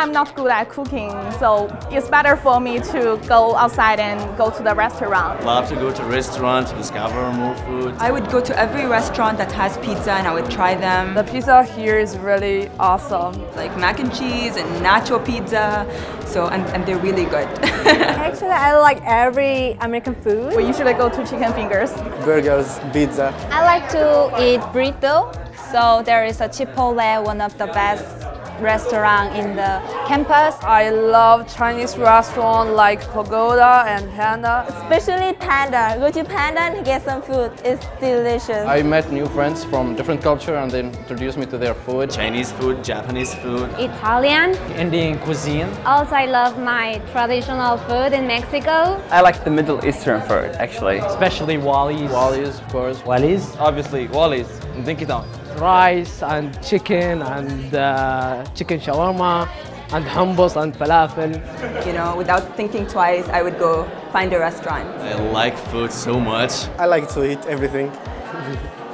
I'm not good at cooking, so it's better for me to go outside and go to the restaurant. Love to go to restaurant to discover more food. I would go to every restaurant that has pizza and I would try them. The pizza here is really awesome. Like mac and cheese and nacho pizza. So and, and they're really good. Actually, I like every American food. We usually go to chicken fingers. Burgers, pizza. I like to eat burrito. So there is a Chipotle, one of the best restaurant in the campus. I love Chinese restaurant like Pagoda and Panda. Especially Panda. Go to Panda and get some food. It's delicious. I met new friends from different culture and they introduced me to their food. Chinese food, Japanese food. Italian. Indian cuisine. Also, I love my traditional food in Mexico. I like the Middle Eastern food, actually. Especially Wally's. Wally's, of course. Wally's? Obviously, Wally's in Dinkytown. Rice and chicken and uh, chicken shawarma and hummus and falafel. You know, without thinking twice, I would go find a restaurant. I like food so much. I like to eat everything.